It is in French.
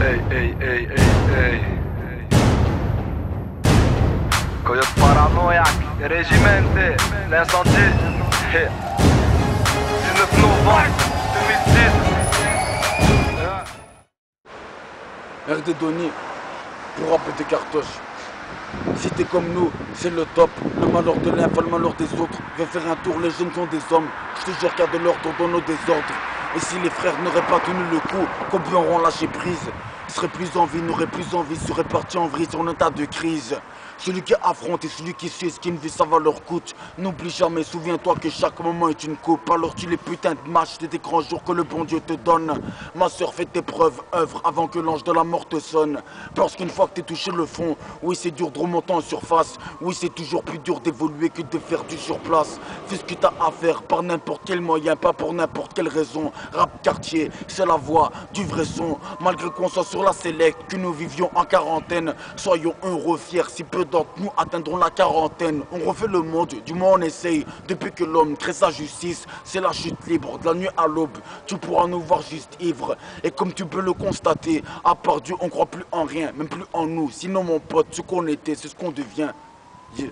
Ey, ey, ey, ey, ey. Coyote paranoïaque, régimenté, l'incendie. Hey. 19 novembre 2010. RD Donny, pour rappeler tes cartouches. Si t'es comme nous, c'est le top. Le malheur de l'un le malheur des autres. Viens faire un tour, les jeunes sont des hommes. Je te jure qu'il y a de l'ordre dans nos désordres. Et si les frères n'auraient pas tenu le coup, combien auront lâché prise? Seraient plus en vie, n'auraient plus envie, seraient partis en vrille sur un tas de crise. Celui qui affronte et celui qui suit ce qui ne vit, ça va leur coûte. N'oublie jamais, souviens-toi que chaque moment est une coupe. Alors tu les putains de matchs des grands jours que le bon Dieu te donne. Ma soeur, fais tes preuves, œuvre avant que l'ange de la mort te sonne. Parce qu'une fois que t'es touché le fond, oui, c'est dur de remonter en surface. Oui, c'est toujours plus dur d'évoluer que de faire du surplace. Fais ce que t'as à faire par n'importe quel moyen, pas pour n'importe quelle raison. Rap quartier, c'est la voix du vrai son. Malgré qu'on soit sur la select, que nous vivions en quarantaine, soyons heureux, fiers, si peu d'entre nous atteindront la quarantaine. On refait le monde, du moins on essaye. Depuis que l'homme crée sa justice, c'est la chute libre, de la nuit à l'aube. Tu pourras nous voir juste ivre. Et comme tu peux le constater, à part Dieu, on croit plus en rien, même plus en nous. Sinon, mon pote, ce qu'on était, c'est ce qu'on devient. Yeah.